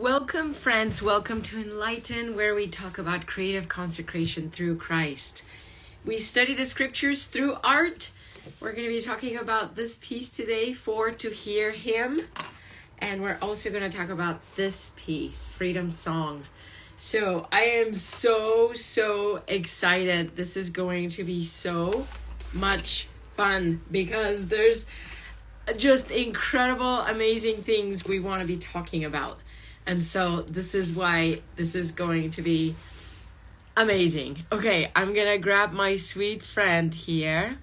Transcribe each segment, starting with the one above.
Welcome, friends. Welcome to Enlighten, where we talk about creative consecration through Christ. We study the scriptures through art. We're going to be talking about this piece today, For to Hear Him. And we're also going to talk about this piece, Freedom Song. So I am so, so excited. This is going to be so much fun because there's just incredible, amazing things we want to be talking about. And so this is why this is going to be amazing. Okay, I'm gonna grab my sweet friend here.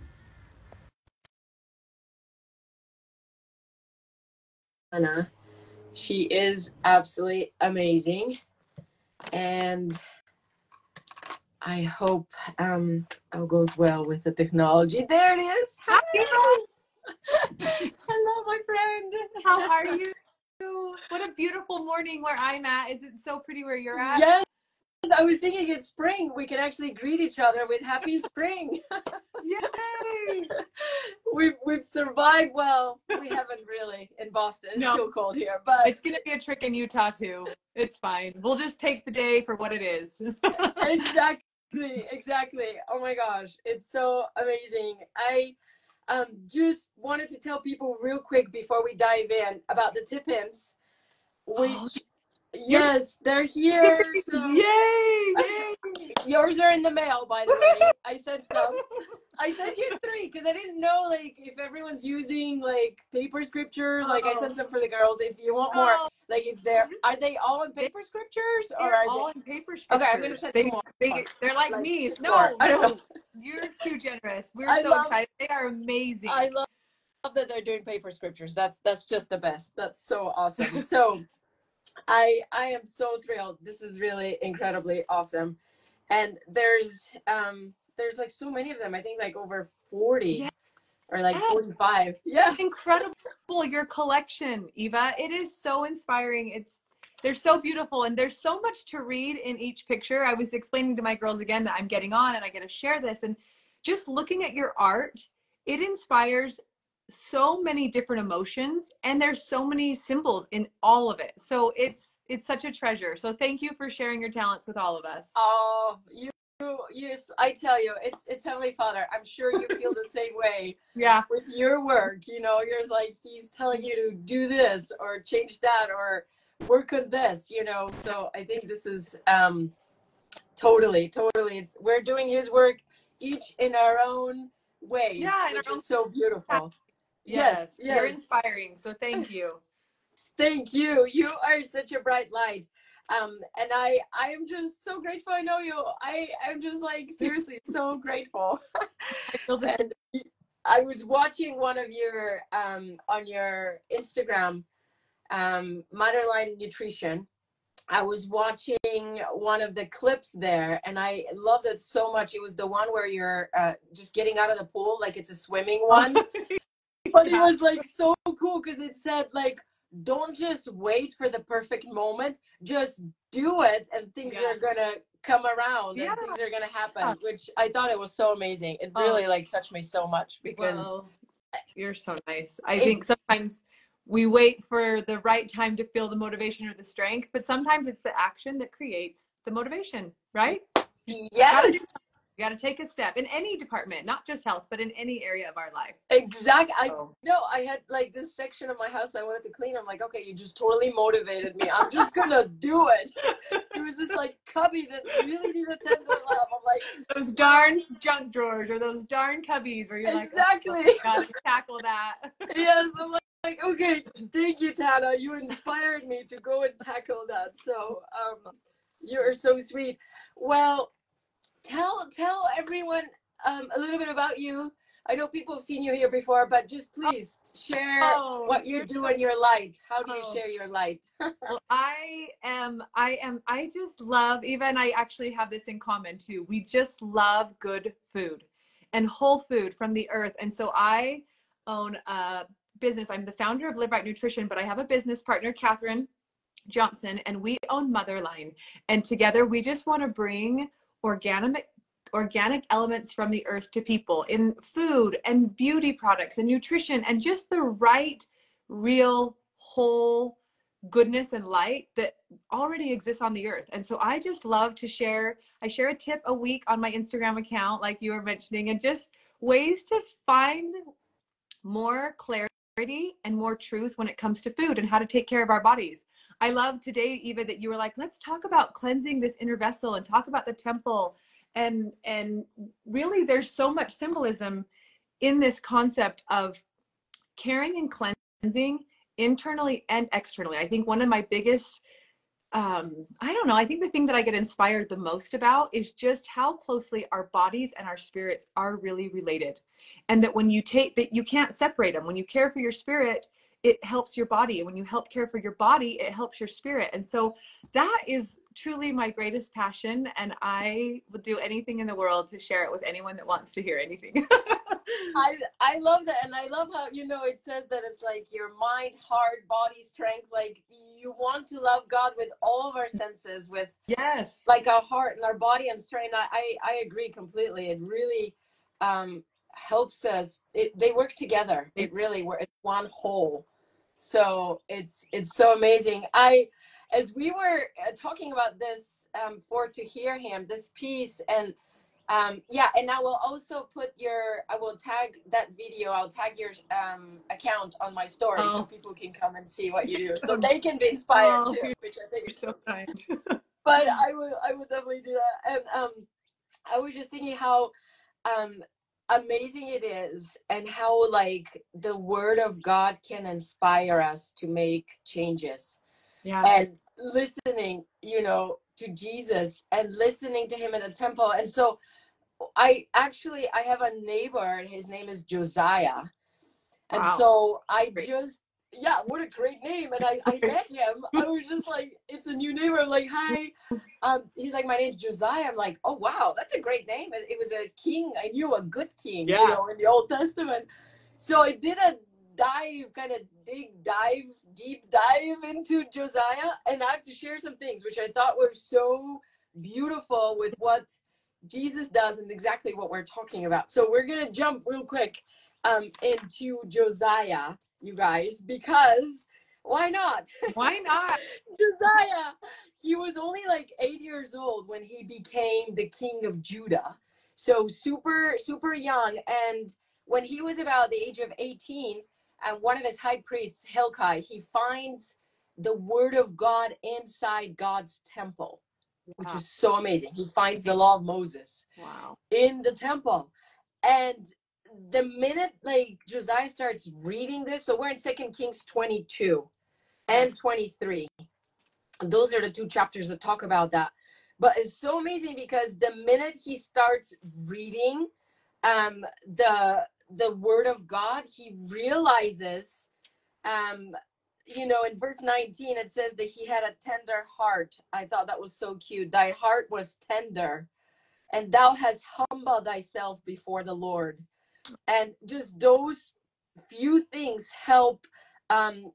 Tanna. She is absolutely amazing. And I hope um all goes well with the technology. There it is. Hi. Hello, my friend. How are you? What a beautiful morning where I'm at. Is it so pretty where you're at? Yes. I was thinking it's spring. We can actually greet each other with happy spring. Yay! we've we've survived well. We haven't really in Boston. It's No. still cold here, but It's gonna be a trick in Utah too. It's fine. We'll just take the day for what it is. exactly, exactly. Oh my gosh, it's so amazing. I um just wanted to tell people real quick before we dive in about the tip-ins, which Oh, yes, they're here. So Yay! Yay! yours are in the mail, by the way. I sent some. I sent you three because I didn't know like if everyone's using like paper scriptures. Like I Oh. sent some for the girls. If you want more, Oh, like if they're are they all in paper scriptures or they're are all they? in paper scriptures? Okay, I'm gonna send they, you more. they, They're like, Like me. four. No, I don't know. You're too generous. We're I so love- excited. They are amazing. I love, love that they're doing paper scriptures. That's that's just the best. That's so awesome. So I I am so thrilled. This is really incredibly awesome. And there's um there's like so many of them. I think like over 40 Yeah. or like Yeah. 45. Yeah. incredible your collection eva it is so inspiring it's they're so beautiful and there's so much to read in each picture. I was explaining to my girls again that i'm getting on and i get to share this and just looking at your art it inspires so many different emotions and there's so many symbols in all of it. So it's it's such a treasure. So thank you for sharing your talents with all of us. Oh, you you I tell you, it's it's Heavenly Father. I'm sure you feel the same way yeah. with your work. You know, you're like he's telling you to do this or change that or work on this, you know. So I think this is um totally, totally it's we're doing his work each in our own ways, Yeah, which is so beautiful. yes, Yes, you're yes. inspiring so thank you Thank you. You are such a bright light. Um, and I, I am just so grateful. I know you. I, I'm just like seriously so grateful. I feel the And I was watching one of your um on your Instagram, um, Motherline Nutrition. I was watching one of the clips there, and I loved it so much. It was the one where you're uh, just getting out of the pool, like it's a swimming one but it was like so cool because it said like don't just wait for the perfect moment just do it and things Yeah. are gonna come around Yeah. and things are gonna happen Yeah. which i thought it was so amazing it Oh. really like touched me so much because Well, you're so nice. I It- think sometimes we wait for the right time to feel the motivation or the strength, but sometimes it's the action that creates the motivation, right? yes You got to take a step in any department, not just health, but in any area of our life. exactly i So, no i had like this section of my house i wanted to clean i'm like okay you just totally motivated me i'm just gonna do it there was this like cubby that really needed tender love i'm like those darn junk drawers or those darn cubbies where you're like, oh Exactly. oh, got to tackle that. yes, I'm like, like, okay, thank you, Tanna. You inspired me to go and tackle that. So, um, you're so sweet. Well, tell tell everyone um a little bit about you. I know people have seen you here before, but just please share Oh, what you do in your light. How do you Oh. share your light? Well, I am, I am, I just love, Eva and I actually have this in common too. We just love good food and whole food from the earth. And so I own a business. I'm the founder of Live Right Nutrition, but I have a business partner, Catherine Johnson, and we own Motherline. And together we just want to bring organic organic elements from the earth to people in food and beauty products and nutrition and just the right real whole goodness and light that already exists on the earth. And so I just love to share. I share a tip a week on my Instagram account, like you were mentioning, and just ways to find more clarity and more truth when it comes to food and how to take care of our bodies. I love today, Eva, that you were like, let's talk about cleansing this inner vessel and talk about the temple. And and really there's so much symbolism in this concept of caring and cleansing internally and externally. I think one of my biggest um, I don't know. I think the thing that I get inspired the most about is just how closely our bodies and our spirits are really related. And that when you take that, you can't separate them. When you care for your spirit, it helps your body. And when you help care for your body, it helps your spirit. And so that is truly my greatest passion. And I would do anything in the world to share it with anyone that wants to hear anything. I I love that, and I love how you know it says that it's like your mind, heart, body, strength. Like you want to love God with all of our senses, with yes, like our heart and our body and strength. I I, I agree completely. It really um helps us. It they work together. It really it's one whole so it's it's so amazing i as we were uh, talking about this um, for to hear him this piece and um, yeah and i will also put your i will tag that video i'll tag your um, account on my story oh. so people can come and see what you do. So they can be inspired oh, too which i think is so kind. But i would i would definitely do that. And um i was just thinking how um amazing it is and how like the word of god can inspire us to make changes yeah and listening you know to jesus and listening to him in the temple and so i actually i have a neighbor his name is josiah and wow. so i Great. just yeah, what a great name. And I, I met him. I was just like, it's a new neighbor. I'm like, hi. Um, he's like, my name's Josiah. I'm like, oh wow, that's a great name. It, it was a king. I knew a good king, yeah. you know, in the Old Testament. So I did a dive, kind of dig, dive, deep dive into Josiah. And I have to share some things which I thought were so beautiful with what Jesus does and exactly what we're talking about. So we're gonna jump real quick um, into Josiah you guys, because why not? Why not? Josiah, he was only like eight years old when he became the king of Judah. So super, super young. And when he was about the age of 18, and one of his high priests, Hilkiah, he finds the word of God inside God's temple, wow. which is so amazing. He finds the law of Moses wow. in the temple. And the minute like Josiah starts reading this, so we're in Second Kings 22 and 23. Those are the two chapters that talk about that. But it's so amazing because the minute he starts reading um, the the word of God, he realizes um, you know, in verse 19, it says that he had a tender heart. I thought that was so cute. Thy heart was tender, and thou hast humbled thyself before the Lord and just those few things help um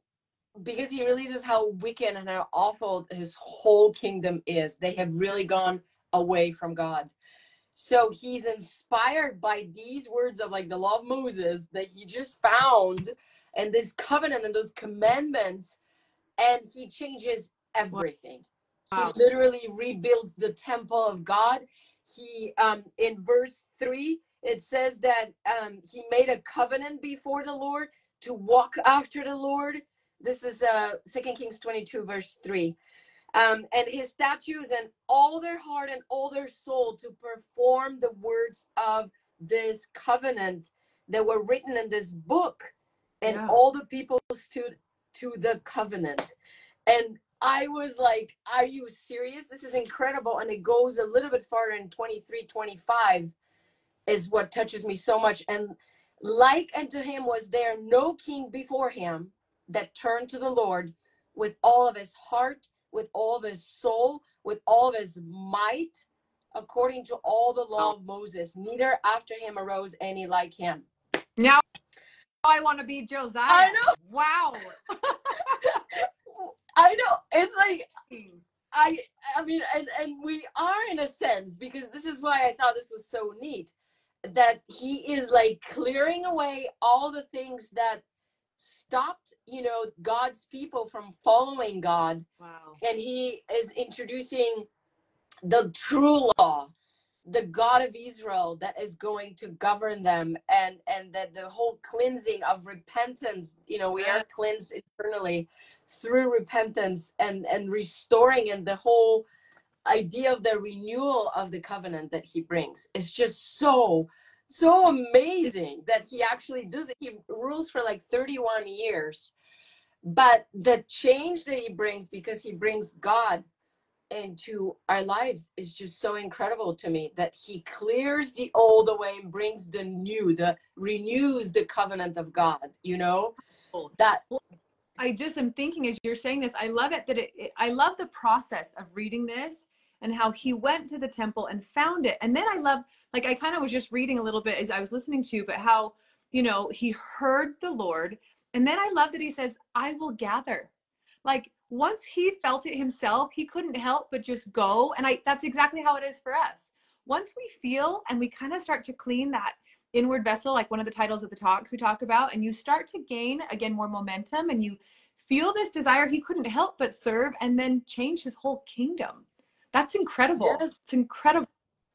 because he realizes how wicked and how awful his whole kingdom is they have really gone away from god so he's inspired by these words of like the law of moses that he just found and this covenant and those commandments and he changes everything wow. he literally rebuilds the temple of god he um in verse 3 it says that um, he made a covenant before the Lord to walk after the Lord. This is uh, 2 Kings 22, verse 3. Um, and his statues and all their heart and all their soul to perform the words of this covenant that were written in this book. And yeah. all the people stood to the covenant. And I was like, Are you serious? This is incredible. And it goes a little bit farther in 23, 25 is what touches me so much. And like unto him was there no king before him that turned to the Lord with all of his heart, with all of his soul, with all of his might, according to all the law of Moses. Neither after him arose any like him. Now I want to be Josiah. I know. Wow. I know. It's like hmm. I I mean and and we are in a sense because this is why I thought this was so neat that he is like clearing away all the things that stopped you know god's people from following god. Wow. and he is introducing the true law the god of israel that is going to govern them and and that the whole cleansing of repentance you know we are cleansed internally through repentance and and restoring and the whole idea of the renewal of the covenant that he brings. Is just so so amazing that he actually does it he rules for like 31 years but the change that he brings because he brings god into our lives is just so incredible to me that he clears the old away and brings the new the renews the covenant of god you know that I just am thinking as you're saying this, I love it that it, it, I love the process of reading this and how he went to the temple and found it. And then I love, like, I kind of was just reading a little bit as I was listening to, you, but how, you know, he heard the Lord. And then I love that he says, I will gather. Like, once he felt it himself, he couldn't help but just go. And I, that's exactly how it is for us. Once we feel and we kind of start to clean that inward vessel, like one of the titles of the talks we talk about, and you start to gain again more momentum and you feel this desire, he couldn't help but serve and then change his whole kingdom. That's incredible. Yes. It's incredible.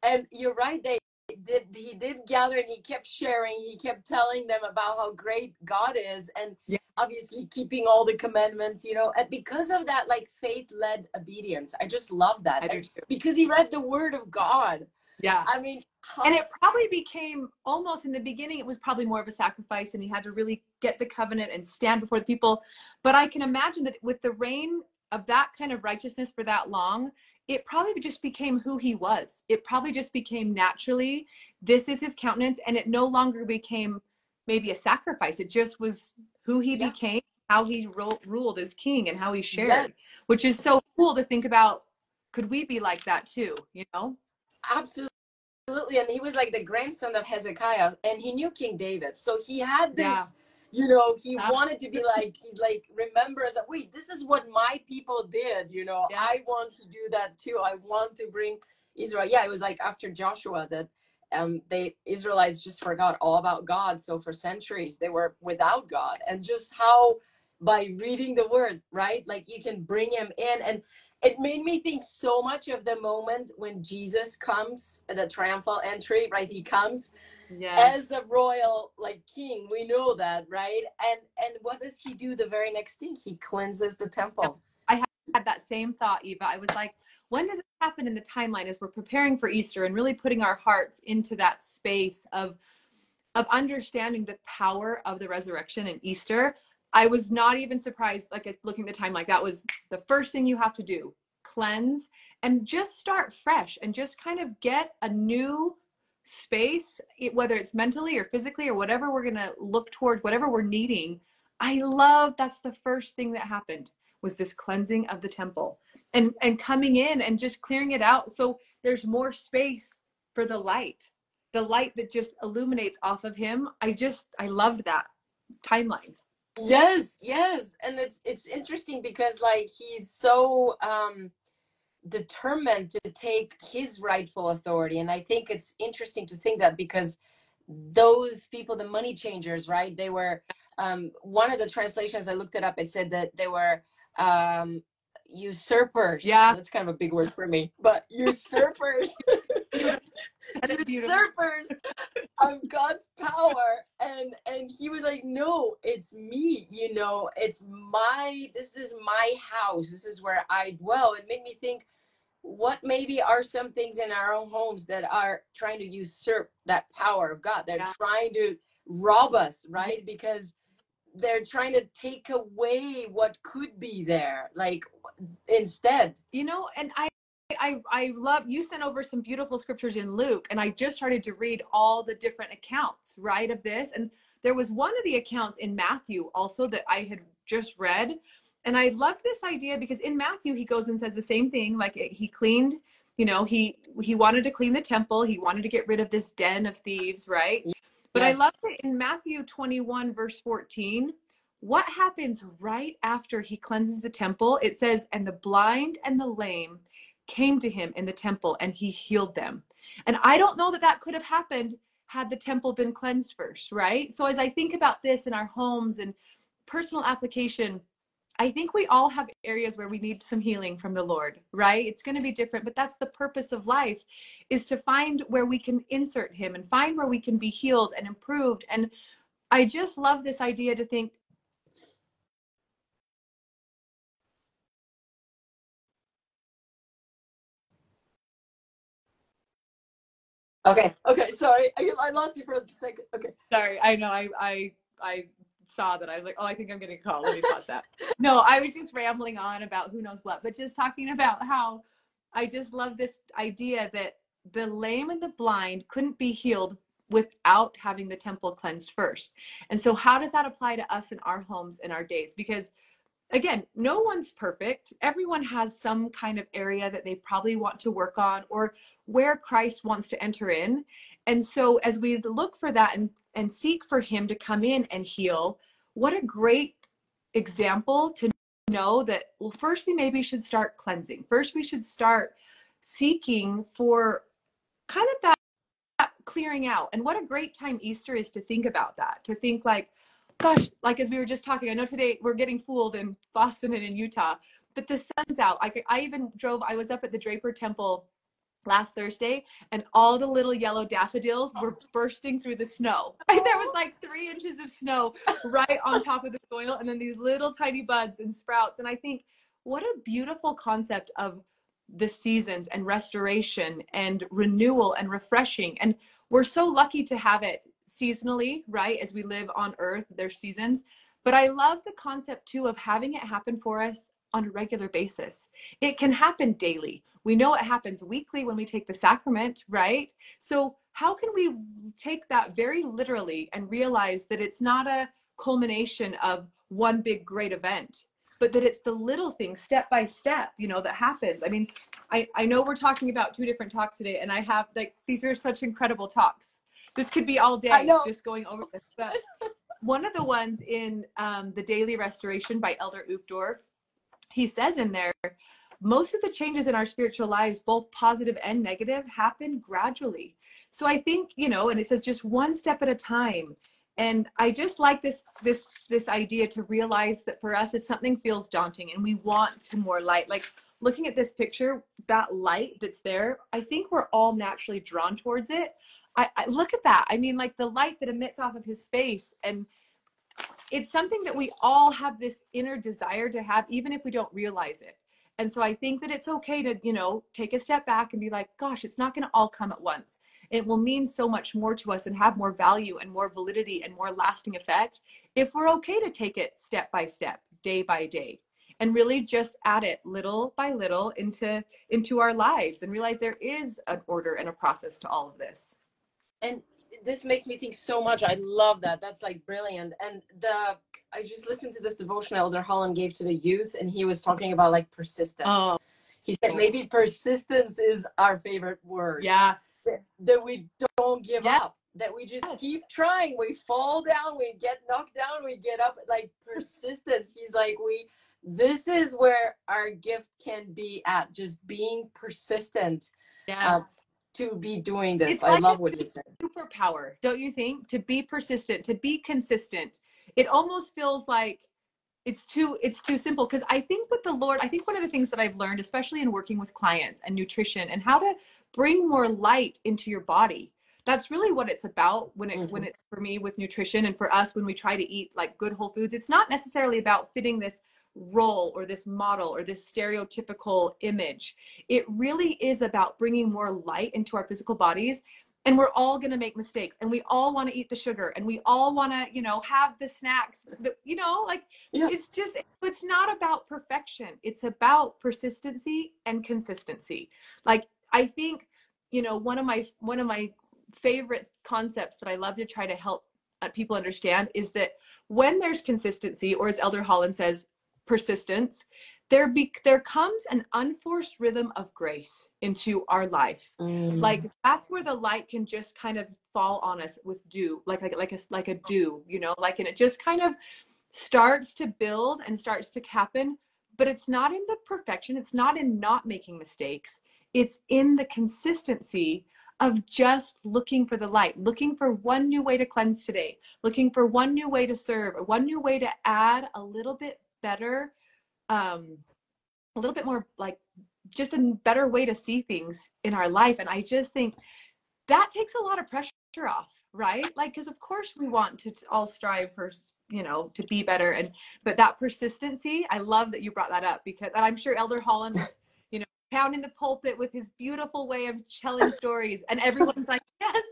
and you're right they did he did gather and he kept sharing he kept telling them about how great god is and Yeah. obviously keeping all the commandments you know and because of that like faith-led obedience i just love that I do too. because he read the word of god Yeah. i mean how, And it probably became almost in the beginning, it was probably more of a sacrifice and he had to really get the covenant and stand before the people. But I can imagine that with the reign of that kind of righteousness for that long, it probably just became who he was. It probably just became naturally, this is his countenance, and it no longer became maybe a sacrifice. It just was who he Yeah. became, how he ru- ruled as king, and how he shared, Yeah. which is so cool to think about. Could we be like that too? You know? absolutely and he was like the grandson of hezekiah and he knew king david so he had this Yeah. You know he wanted to be like he's like remembers that wait this is what my people did you know Yeah. i want to do that too i want to bring israel yeah it was like after joshua that um they israelites just forgot all about god so for centuries they were without god and just how by reading the word right like you can bring him in and it made me think so much of the moment when jesus comes at the triumphal entry right he comes Yes. as a royal like king we know that right and and what does he do the very next thing he cleanses the temple I had that same thought, Eva. I was like, when does it happen in the timeline as we're preparing for Easter and really putting our hearts into that space of of understanding the power of the resurrection and Easter? I was not even surprised, like looking at the time, like that was the first thing you have to do. Cleanse and just start fresh and just kind of get a new space, whether it's mentally or physically or whatever we're gonna look towards, whatever we're needing. I love that's the first thing that happened was this cleansing of the temple and and coming in and just clearing it out so there's more space for the light the light that just illuminates off of him i just i loved that timeline yes yes and it's it's interesting because like he's so um determined to take his rightful authority and i think it's interesting to think that because those people the money changers right they were um one of the translations i looked it up it said that they were um usurpers Yeah. that's kind of a big word for me but usurpers Beautiful. usurpers of God's power and and he was like no it's me you know it's my this is my house this is where I dwell. It made me think what maybe are some things in our own homes that are trying to usurp that power of God? They're Yeah. trying to rob us mm-hmm. right? Because they're trying to take away what could be there like instead. You know and i i i love you sent over some beautiful scriptures in luke and i just started to read all the different accounts right of this. And there was one of the accounts in matthew also that i had just read. And i love this idea because in matthew he goes and says the same thing like eh, he cleaned you know he he wanted to clean the temple. He wanted to get rid of this den of thieves right? But i love that in matthew 21 verse 14 what happens right after he cleanses the temple? It says and the blind and the lame came to him in the temple and he healed them and i don't know that that could have happened had the temple been cleansed first right so as i think about this in our homes and personal application I think we all have areas where we need some healing from the Lord, right? It's going to be different, but that's the purpose of life is to find where we can insert him and find where we can be healed and improved. And I just love this idea to think Okay. Okay. Sorry, I, I lost you for a second. Okay. Sorry. I know. I I I saw that. I was like, oh, I think I'm getting a call. Let me pause that. No, I was just rambling on about who knows what, but just talking about how I just love this idea that the lame and the blind couldn't be healed without having the temple cleansed first. And so, how does that apply to us in our homes in our days? Because again, no one's perfect. Everyone has some kind of area that they probably want to work on or where Christ wants to enter in. And so as we look for that and, and seek for him to come in and heal, what a great example to know that, well, first we maybe should start cleansing. First we should start seeking for kind of that, that clearing out. And what a great time Easter is to think about that, to think like, gosh, like as we were just talking, I know today we're getting fooled in Boston and in Utah, but the sun's out. I, I even drove, I was up at the Draper Temple last Thursday and all the little yellow daffodils were oh. bursting through the snow. And there was like three inches of snow right on top of the soil and then these little tiny buds and sprouts. And I think what a beautiful concept of the seasons and restoration and renewal and refreshing. And we're so lucky to have it seasonally, right? As we live on earth, there's seasons. But I love the concept too of having it happen for us on a regular basis. It can happen daily. We know it happens weekly when we take the sacrament, right? So, how can we take that very literally and realize that it's not a culmination of one big great event? but that it's the little things step by step you know that happens i mean i i know we're talking about two different talks today and i have like these are such incredible talks this could be all day just going over this. But one of the ones in um, the Daily Restoration by Elder Uchtdorf, he says in there, most of the changes in our spiritual lives, both positive and negative, happen gradually. So I think, you know, and it says just one step at a time. And I just like this this this idea to realize that for us, if something feels daunting and we want to more light, like looking at this picture, that light that's there, I think we're all naturally drawn towards it. I, I look at that. I mean, like the light that emits off of his face, and it's something that we all have this inner desire to have, even if we don't realize it. And so I think that it's okay to, you know, take a step back and be like, gosh, it's not going to all come at once. It will mean so much more to us and have more value and more validity and more lasting effect if we're okay to take it step by step, day by day and really just add it little by little into into our lives and realize there is an order and a process to all of this and this makes me think so much. I love that. That's like brilliant. And the I just listened to this devotion Elder Holland gave to the youth, and he was talking about like persistence. Oh. He said maybe persistence is our favorite word. Yeah. That, that we don't give yeah. up. That we just yes. keep trying. We fall down, we get knocked down, we get up. Like persistence. He's like, we this is where our gift can be at, just being persistent. Yes. Um, to be doing this. It's I like love what you said. Superpower, don't you think? To be persistent, to be consistent. It almost feels like it's too it's too simple because I think with the Lord, I think one of the things that I've learned, especially in working with clients and nutrition and how to bring more light into your body. That's really what it's about when it mm-hmm. when it for me with nutrition and for us when we try to eat like good whole foods. It's not necessarily about fitting this role or this model or this stereotypical image. It really is about bringing more light into our physical bodies. And we're all going to make mistakes and we all want to eat the sugar and we all want to, you know, have the snacks, that, you know, like yeah. it's just, it's not about perfection. It's about persistency and consistency. Like, I think, you know, one of my, one of my favorite concepts that I love to try to help uh, people understand is that when there's consistency, or as Elder Holland says, persistence, there be there comes an unforced rhythm of grace into our life. Mm. Like that's where the light can just kind of fall on us with dew, like like like a like a dew, you know, like and it just kind of starts to build and starts to happen. But it's not in the perfection. It's not in not making mistakes. It's in the consistency of just looking for the light, looking for one new way to cleanse today, looking for one new way to serve, or one new way to add a little bit better, um, a little bit more like just a better way to see things in our life. And I just think that takes a lot of pressure off, right? Like, because of course we want to all strive for, you know, to be better. And, but that persistency, I love that you brought that up because, and I'm sure Elder Holland is you know, pounding the pulpit with his beautiful way of telling stories and everyone's like yes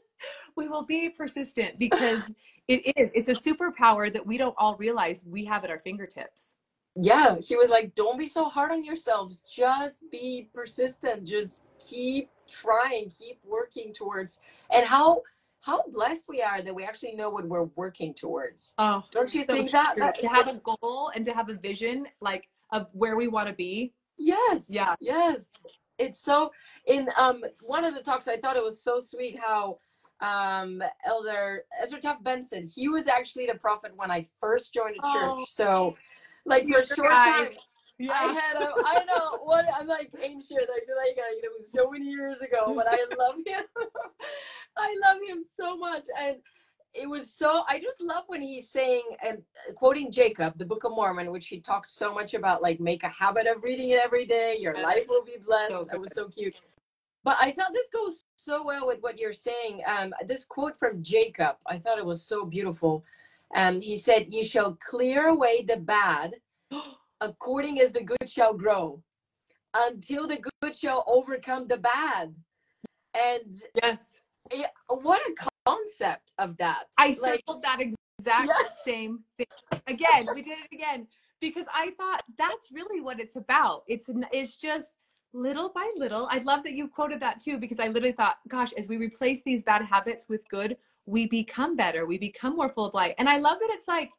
we will be persistent because it is it's a superpower that we don't all realize we have at our fingertips yeah he was like don't be so hard on yourselves just be persistent just keep trying keep working towards and how how blessed we are that we actually know what we're working towards oh don't you so think that, that to have a goal and to have a vision like of where we want to be Yes. Yeah. Yes. It's so in um one of the talks I thought it was so sweet how um Elder Ezra Taft Benson, he was actually the prophet when I first joined the oh, church. So like for a short time yeah. I had a I know what I'm like ancient. I feel like I, it was so many years ago, but I love him. I love him so much. And it was so i just love when he's saying and quoting jacob the book of mormon which he talked so much about like make a habit of reading it every day your life will be blessed so that was so cute but i thought this goes so well with what you're saying um, this quote from jacob i thought it was so beautiful um, he said you shall clear away the bad according as the good shall grow until the good shall overcome the bad and yes what a concept of that. I circled that exact yeah. same thing. Again, we did it again because I thought that's really what it's about. It's it's just little by little. I love that you quoted that too because I literally thought, gosh, as we replace these bad habits with good, we become better. We become more full of light. And I love that it's like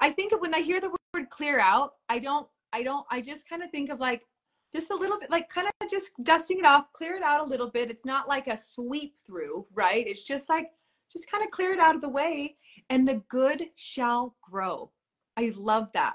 I think when I hear the word clear out, I don't I don't I just kind of think of like just a little bit like kind of just dusting it off, clear it out a little bit. It's not like a sweep through, right? It's just like just kind of clear it out of the way and the good shall grow. I love that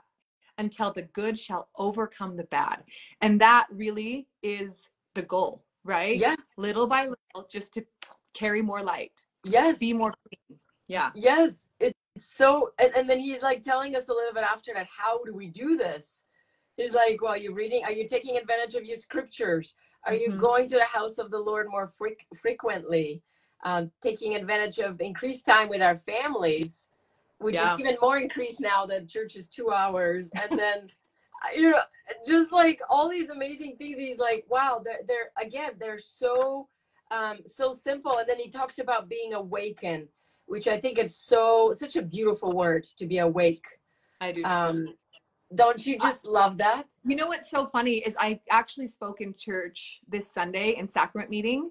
until the good shall overcome the bad. And that really is the goal, right? Yeah. Little by little, just to carry more light. Yes. Be more clean. Yeah. Yes. It's so, and, and then he's like telling us a little bit after that, how do we do this? He's like, well, you're reading, are you taking advantage of your scriptures? Are you mm-hmm. going to the house of the Lord more fre- frequently? um, taking advantage of increased time with our families, which yeah. is even more increased now that church is two hours. And then, you know, just like all these amazing things. He's like, wow, they're, they're again, they're so, um, so simple. And then he talks about being awakened, which I think it's so, such a beautiful word to be awake. I do. Um, don't you just love that? You know what's so funny is I actually spoke in church this Sunday in sacrament meeting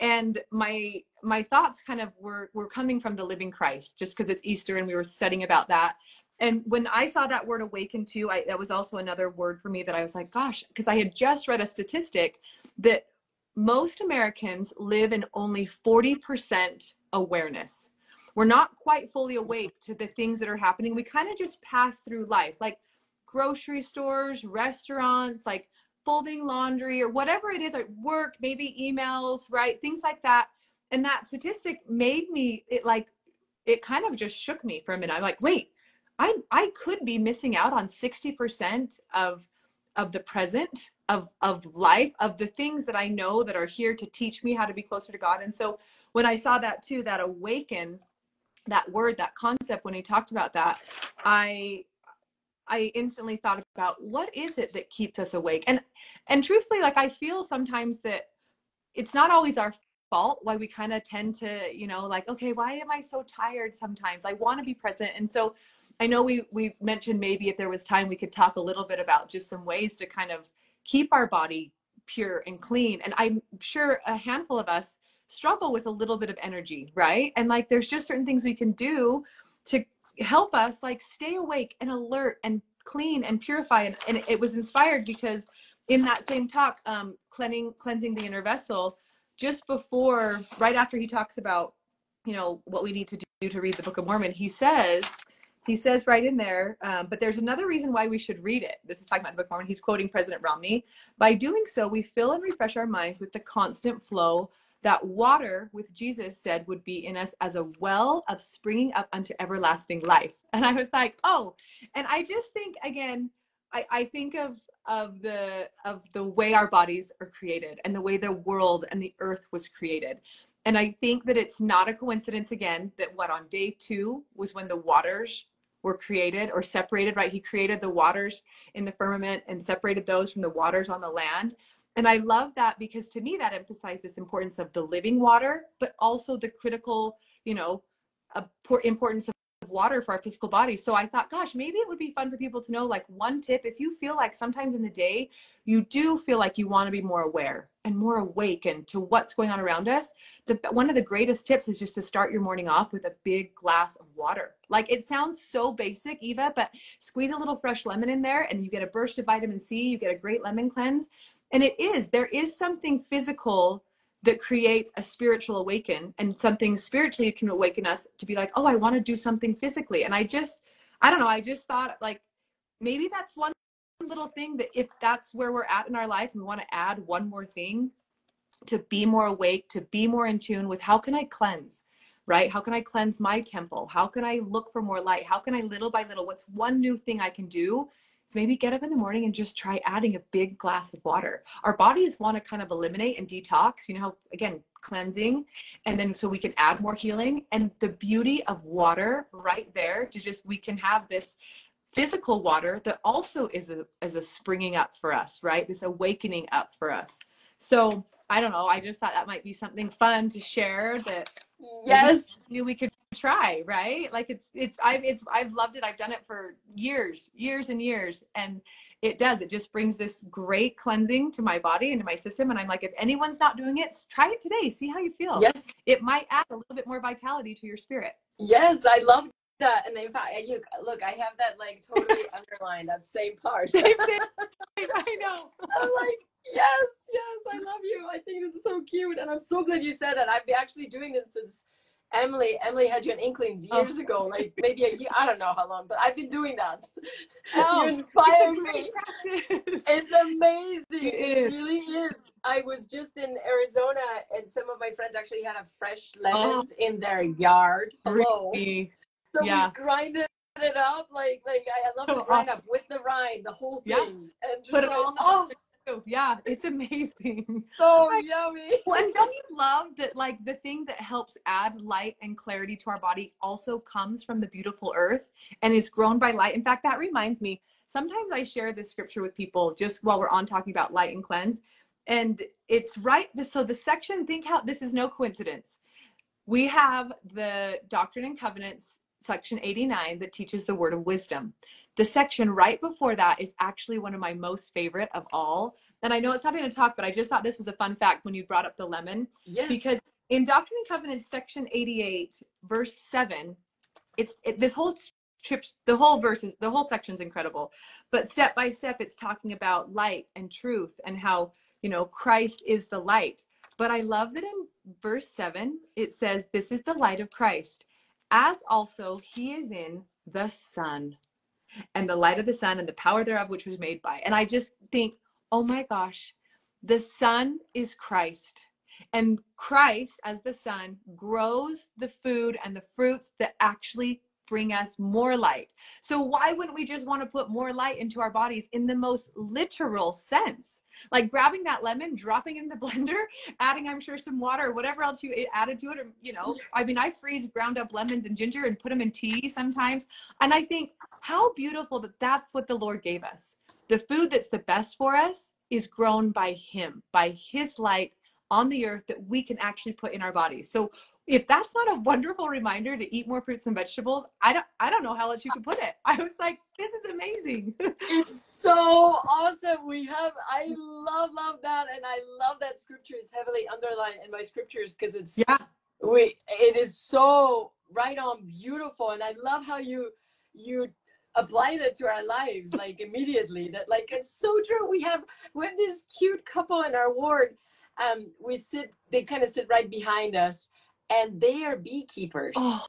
and my my thoughts kind of were were coming from the living christ just because it's easter and we were studying about that and when i saw that word awaken too I, that was also another word for me that i was like gosh because i had just read a statistic that most americans live in only 40% awareness we're not quite fully awake to the things that are happening we kind of just pass through life like grocery stores restaurants like folding laundry or whatever it is at work, maybe emails, right? Things like that. And that statistic made me it like it kind of just shook me for a minute. I'm like, wait, I I could be missing out on 60% of of the present of of life of the things that I know that are here to teach me how to be closer to God. And so when I saw that too, that awaken, that word, that concept, when he talked about that, I I instantly thought about what is it that keeps us awake? And and truthfully, like I feel sometimes that it's not always our fault why we kind of tend to, you know, like, okay, why am I so tired sometimes? I want to be present. And so I know we we mentioned maybe if there was time we could talk a little bit about just some ways to kind of keep our body pure and clean. And I'm sure a handful of us struggle with a little bit of energy, right? And like there's just certain things we can do to help us like stay awake and alert and clean and purify and, and it was inspired because in that same talk um cleansing cleansing the inner vessel just before right after he talks about you know what we need to do to read the book of mormon he says he says right in there um, but there's another reason why we should read it this is talking about the book of mormon he's quoting president romney by doing so we fill and refresh our minds with the constant flow that water with Jesus said would be in us as a well of springing up unto everlasting life. And I was like, oh, and I just think again, I, I think of of the of the way our bodies are created and the way the world and the earth was created. And I think that it's not a coincidence again that what on day two was when the waters were created or separated, right? He created the waters in the firmament and separated those from the waters on the land. And I love that because to me, that emphasizes this importance of the living water, but also the critical, you know, importance of water for our physical body. So I thought, gosh, maybe it would be fun for people to know like one tip. If you feel like sometimes in the day, you do feel like you want to be more aware and more awakened to what's going on around us, the, one of the greatest tips is just to start your morning off with a big glass of water. Like it sounds so basic, Eva, but squeeze a little fresh lemon in there and you get a burst of vitamin C, you get a great lemon cleanse. And it is, there is something physical that creates a spiritual awaken and something spiritually can awaken us to be like, oh, I want to do something physically. And I just, I don't know, I just thought like maybe that's one little thing that if that's where we're at in our life and we want to add one more thing to be more awake, to be more in tune with how can I cleanse, right? How can I cleanse my temple? How can I look for more light? How can I little by little, what's one new thing I can do so maybe get up in the morning and just try adding a big glass of water. Our bodies want to kind of eliminate and detox, you know, again, cleansing, and then so we can add more healing. And the beauty of water right there to just, we can have this physical water that also is a, is a springing up for us, right? This awakening up for us. So I don't know. I just thought that might be something fun to share that yes knew we could try right? Like it's it's i've it's i've loved it. I've done it for years years and years and it does. It just brings this great cleansing to my body and to my system and i'm like if anyone's not doing it try it today. See how you feel. Yes. It might add a little bit more vitality to your spirit. Yes i love that and in fact you look i have that like totally underlined that same part. I know. I'm like yes yes i love you. I think it's so cute and i'm so glad you said that. I've been actually doing this since Emily, Emily had you an inklings oh. years oh. ago, like maybe a year, I don't know how long, but I've been doing that. Oh, you inspired me. It's amazing. It, it really is. I was just in Arizona and some of my friends actually had a fresh oh. lemons oh. in their yard. Hello. Really? So yeah. we grinded it up like like I love so to grind awesome. up with the rind, the whole thing. Yeah. And just Put it all oh yeah, it's amazing. So like, yummy. Well, and don't you love that? Like the thing that helps add light and clarity to our body also comes from the beautiful earth and is grown by light. In fact, that reminds me. Sometimes I share this scripture with people just while we're on talking about light and cleanse, and it's right. So the section. Think how this is no coincidence. We have the Doctrine and Covenants section 89 that teaches the word of wisdom. The section right before that is actually one of my most favorite of all. And I know it's not going to talk, but I just thought this was a fun fact when you brought up the lemon. Yes. Because in Doctrine and Covenants, section 88, verse 7, it's it, this whole trips the whole verse is the whole section's incredible but step by step it's talking about light and truth and how you know christ is the light but i love that in verse 7 it says this is the light of christ as also he is in the sun and the light of the sun and the power thereof which was made by and i just think oh my gosh the sun is christ. And christ as the sun grows the food and the fruits that actually bring us more light. So why wouldn't we just want to put more light into our bodies in the most literal sense? Like grabbing that lemon, dropping in the blender, adding I'm sure some water or whatever else you added to it or you know, I mean I freeze ground up lemons and ginger and put them in tea sometimes. And I think how beautiful that that's what the Lord gave us. The food that's the best for us is grown by him, by his light on the earth that we can actually put in our bodies. So if that's not a wonderful reminder to eat more fruits and vegetables, I don't I don't know how else you could put it. I was like, this is amazing. it's so awesome. We have I love love that. And I love that scripture is heavily underlined in my scriptures because it's yeah. we it is so right on beautiful. And I love how you you applied it to our lives like immediately. That like it's so true. We have we have this cute couple in our ward. Um we sit they kind of sit right behind us and they are beekeepers. Oh.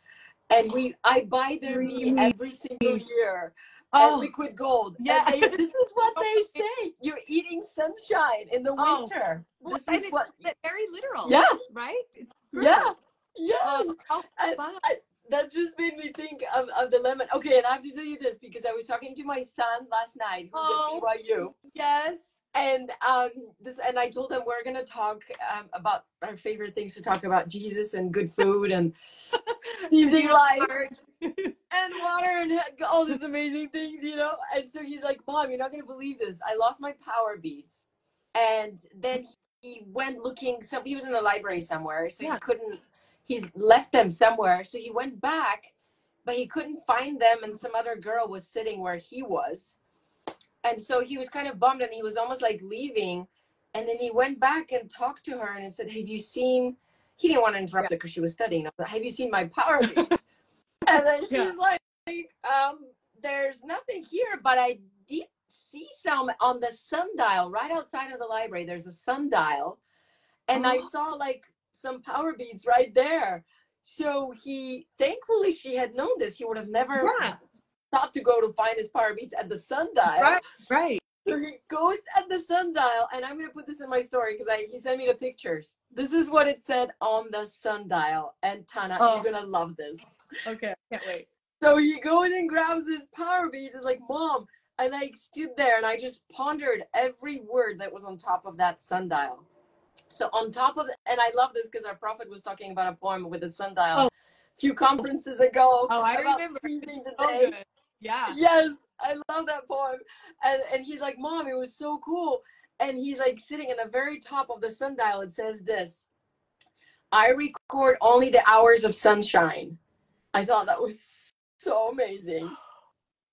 And we, I buy their bee every single year. and oh, liquid gold. Yeah. They, this is what they say. You're eating sunshine in the Oh. winter. Well, this is what. very literal. Yeah. Right? Yeah. true. Oh, how And fun. I, that just made me think of, of the lemon. Okay, and I have to tell you this because I was talking to my son last night who's Oh. at BYU. Yes. And um this and i told them we're gonna talk um, about our favorite things to talk about jesus and good food and easy life and water and all these amazing things you know? And so he's like mom you're not gonna believe this. I lost my power beats and then he went looking some he was in the library somewhere so Yeah. he couldn't he's left them somewhere. So he went back but he couldn't find them and some other girl was sitting where he was and so he was kind of bummed and he was almost like leaving and then he went back and talked to her and he said have you seen he didn't want to interrupt her because she was studying but have you seen my power beats and then Yeah. she's like um there's nothing here but i did see some on the sundial right outside of the library there's a sundial and i Oh. saw like some power beads right there so he thankfully she had known this he would have never Yeah. Thought to go to find his power beats at the sundial Right. Right. so he goes at the sundial, and I'm gonna put this in my story because I he sent me the pictures. This is what it said on the sundial, and Tanna, Oh. you're gonna love this. Okay. Can't wait. So he goes and grabs his power beads. He's like, "Mom," I like stood there and I just pondered every word that was on top of that sundial. So on top of, and I love this because our prophet was talking about a poem with a sundial Oh. a few conferences ago. Oh, I remember. Seizing the so day. good. Yeah. Yes, I love that poem. And and he's like, Mom, it was so cool. And he's like sitting in the very top of the sundial. It says this I record only the hours of sunshine. I thought that was so amazing.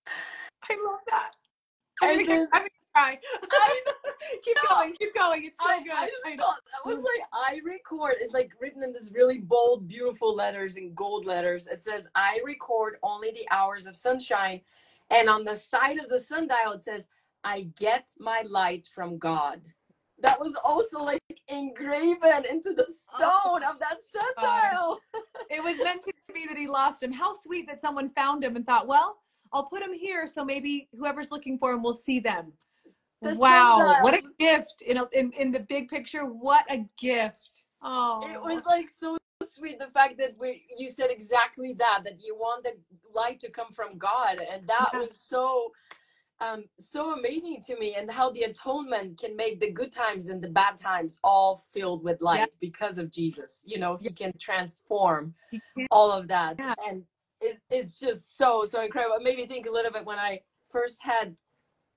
I love that. I'm And then- gonna cry. keep No. going. Keep going. It's so I, good. I I thought that was like I record It's like written in this really bold, beautiful letters in gold letters. It says I record only the hours of sunshine, and on the side of the sundial it says I get my light from God. That was also like engraven into the oh. stone of that sundial. Oh. it was meant to be that he lost him. How sweet that someone found him and thought, well, I'll put him here so maybe whoever's looking for him will see them. Wow, what a gift in, a, in in the big picture. What a gift. Oh, It was like so sweet the fact that we you said exactly that that you want the light to come from God and that Yeah. was so um so amazing to me and how the atonement can make the good times and the bad times all filled with light Yeah. because of Jesus you know he can transform He can- all of that Yeah. and it, it's just so so incredible it made me think a little bit when I first had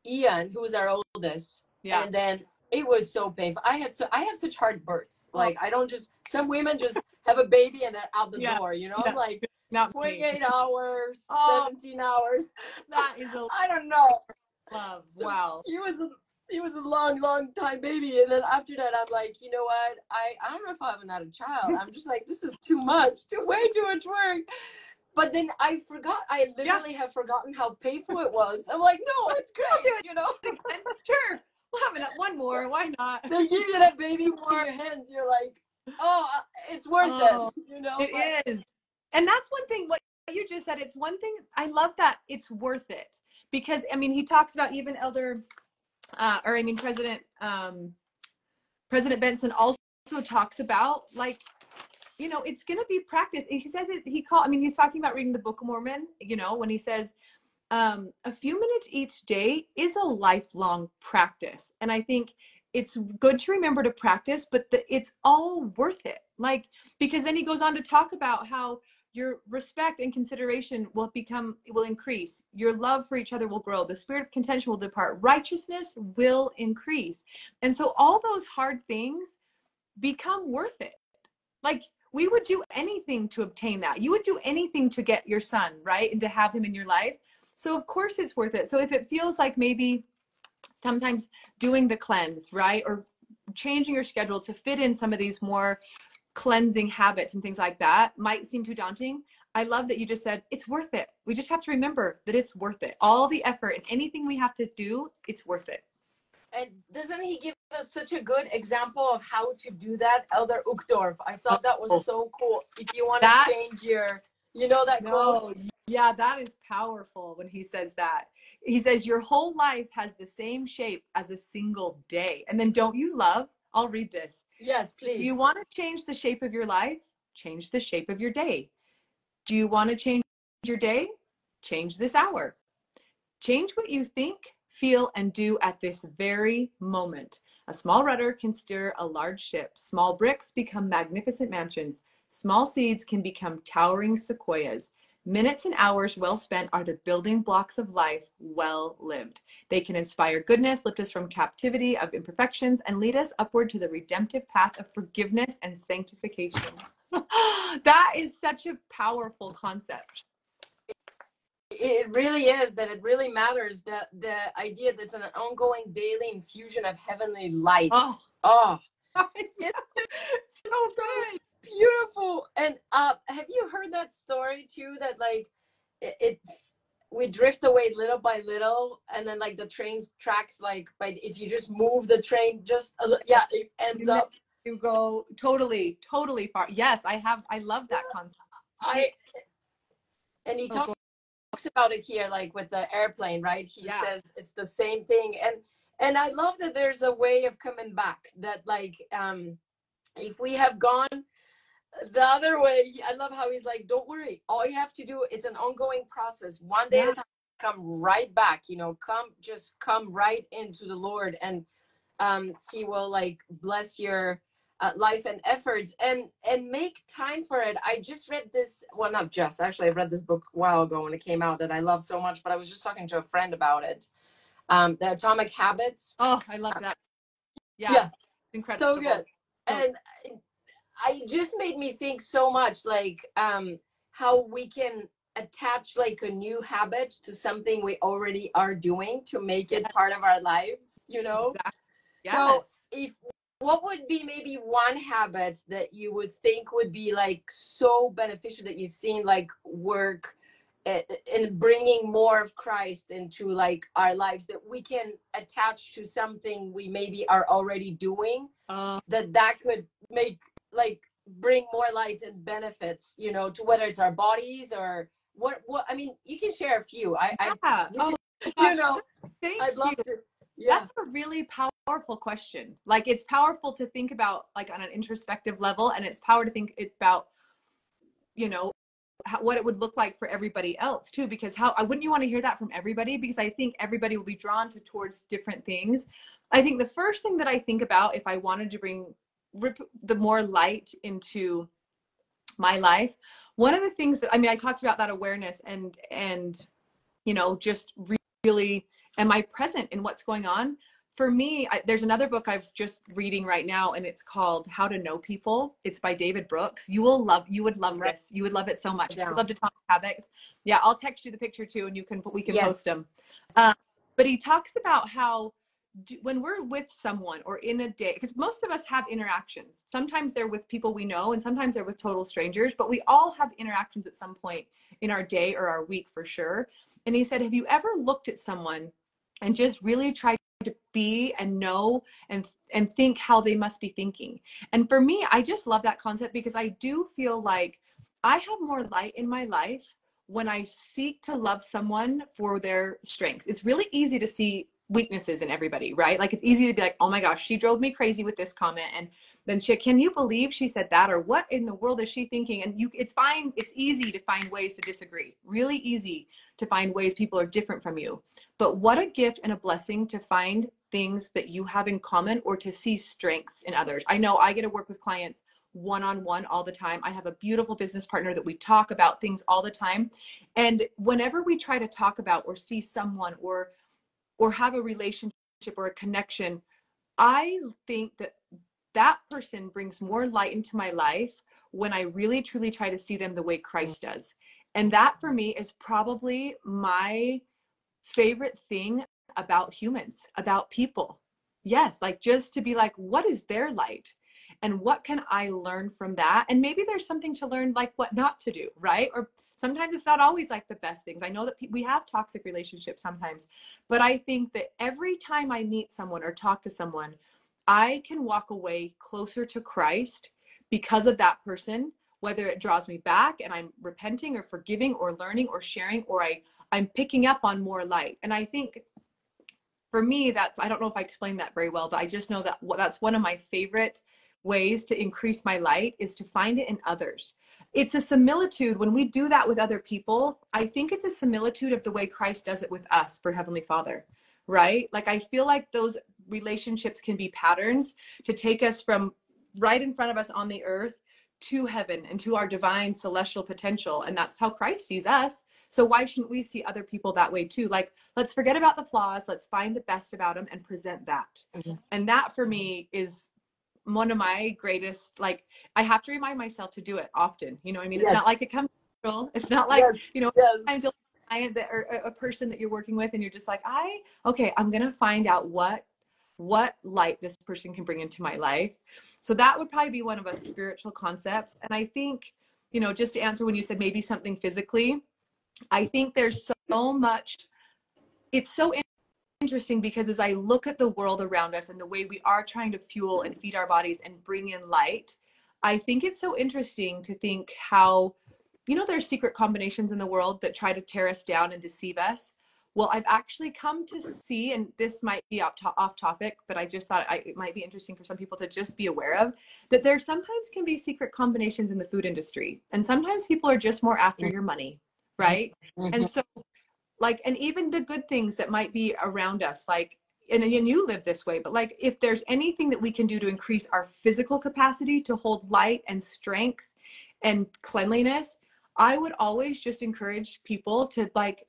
Ian who was our oldest yeah. and then it was so painful. I had so I have such hard births. Oh. Like I don't just some women just have a baby and they're out the Yeah. door. You know, Yeah. I'm like Not me. 28 hours, Oh. 17 hours. That is a I don't know. love. So Wow. He was a he was a long, long time baby, and then after that, I'm like, you know what? I I don't know if I have another child. I'm just like, this is too much, too way too much work. But then I forgot. I literally have forgotten how painful it was. I'm like, no, it's great. I'll do it. You know. Sure, we'll have an- one more. Why not? they give you that baby in your hands, you're like, oh, it's worth Oh, it. You know, It But- is. And that's one thing what you just said. It's one thing I love that it's worth it. Because I mean he talks about even elder uh or I mean President um President Benson also talks about like you know it's going to be practice he says it he called, i mean he's talking about reading the book of mormon you know when he says um, a few minutes each day is a lifelong practice and i think it's good to remember to practice but the, it's all worth it like because then he goes on to talk about how your respect and consideration will become will increase your love for each other will grow the spirit of contention will depart righteousness will increase and so all those hard things become worth it. Like we would do anything to obtain that. You would do anything to get your son right and to have him in your life. So of course it's worth it. So if it feels like maybe sometimes doing the cleanse right or changing your schedule to fit in some of these more cleansing habits and things like that might seem too daunting i love that you just said it's worth it. We just have to remember that it's worth it. All the effort and anything we have to do it's worth it And doesn't he give us such a good example of how to do that, Elder Uchtdorf? I thought that was so cool. If you want to change your, you know that quote. Yeah, that is powerful when he says that. He says, Your whole life has the same shape as a single day. And then, don't you love? I'll read this. Yes, please. You want to change the shape of your life? Change the shape of your day. Do you want to change your day? Change this hour. Change what you think, feel, and do at this very moment. A small rudder can steer a large ship. Small bricks become magnificent mansions. Small seeds can become towering sequoias. Minutes and hours well spent are the building blocks of life well lived. They can inspire goodness, lift us from captivity of imperfections, and lead us upward to the redemptive path of forgiveness and sanctification. that is such a powerful concept. It really is that it really matters the the idea that it's an ongoing daily infusion of heavenly light. Oh, Oh, it's so good. beautiful. And uh, have you heard that story too? That like it, it's we drift away little by little, and then like the train's tracks like, but if you just move the train just a li- yeah, it ends You up. You go totally, totally far. Yes, I have. I love that concept. I and he Oh, talks talks about it here, like with the airplane, right? He Yeah. says it's the same thing, and and I love that there's a way of coming back. That like um, if we have gone the other way, I love how he's like, don't worry, all you have to do it's an ongoing process, one day at a time. Come right back, you know. Come, just come right into the Lord, and um, He will like bless your uh, life and efforts and and make time for it i just read this well not just actually i read this book a while ago when it came out that i love so much but i was just talking to a friend about it um the atomic habits Oh, I love that. Yeah, Yeah. it's incredible. so good So- and i just made me think so much like um how we can attach like a new habit to something we already are doing to make it part of our lives you know Exactly. So- if what would be maybe one habit that you would think would be like so beneficial that you've seen like work in bringing more of christ into like our lives that we can attach to something we maybe are already doing Uh, that that could make like bring more light and benefits you know to whether it's our bodies or what what i mean you can share a few i i yeah. you Oh, you know thanks i'd love you. to yeah That's a really powerful question. Like it's powerful to think about like on an introspective level and it's power to think about you know how, what it would look like for everybody else too because how I wouldn't you want to hear that from everybody because I think everybody will be drawn to towards different things. I think the first thing that I think about if I wanted to bring rip the more light into my life, one of the things that I mean I talked about that awareness and and you know just really am I present in what's going on? For me, I, there's another book I've just reading right now, and it's called How to Know People. It's by David Brooks. You will love. You would love this. You would love it so much. Yeah. I'd love to talk habits. Yeah, I'll text you the picture too, and you can we can Yes. post them. Uh, but he talks about how do, when we're with someone or in a day, because most of us have interactions. Sometimes they're with people we know, and sometimes they're with total strangers. But we all have interactions at some point in our day or our week for sure. And he said, Have you ever looked at someone and just really try to be and know and and think how they must be thinking? And for me, I just love that concept because I do feel like I have more light in my life when I seek to love someone for their strengths. It's really easy to see weaknesses in everybody, right? Like it's easy to be like, oh my gosh, she drove me crazy with this comment. And then she, can you believe she said that? Or what in the world is she thinking? And you, it's fine. It's easy to find ways to disagree. Really easy to find ways people are different from you. But what a gift and a blessing to find things that you have in common or to see strengths in others. I know I get to work with clients one on one all the time. I have a beautiful business partner that we talk about things all the time. And whenever we try to talk about or see someone or or have a relationship or a connection, I think that that person brings more light into my life when I really truly try to see them the way mm. Christ does. And that for me is probably my favorite thing about humans, about people. Yes, like just to be like, what is their light? And what can I learn from that? And maybe there's something to learn, like what not to do, right? Or sometimes it's not always like the best things. I know that pe- we have toxic relationships sometimes, but I think that every time I meet someone or talk to someone, I can walk away closer to Christ because of that person whether it draws me back and I'm repenting or forgiving or learning or sharing or I I'm picking up on more light. And I think for me that's I don't know if I explained that very well, but I just know that that's one of my favorite ways to increase my light is to find it in others. It's a similitude when we do that with other people. I think it's a similitude of the way Christ does it with us for Heavenly Father, right? Like I feel like those relationships can be patterns to take us from right in front of us on the earth to heaven and to our divine celestial potential. And that's how Christ sees us. So why shouldn't we see other people that way too? Like, let's forget about the flaws, let's find the best about them and present that. Mm-hmm. And that for me is one of my greatest like i have to remind myself to do it often you know i mean it's not like it comes it's not like yes. you know yes. sometimes you'll client that or a person that you're working with and you're just like i okay i'm gonna find out what what light this person can bring into my life so that would probably be one of us spiritual concepts and i think you know just to answer when you said maybe something physically i think there's so much it's so interesting because as I look at the world around us and the way we are trying to fuel and feed our bodies and bring in light, I think it's so interesting to think how, you know, there's secret combinations in the world that try to tear us down and deceive us. Well, I've actually come to see, and this might be off, to- off topic, but I just thought I, it might be interesting for some people to just be aware of that there sometimes can be secret combinations in the food industry. And sometimes people are just more after mm. your money, right? Mm-hmm. And so like and even the good things that might be around us like and, and you live this way but like if there's anything that we can do to increase our physical capacity to hold light and strength and cleanliness i would always just encourage people to like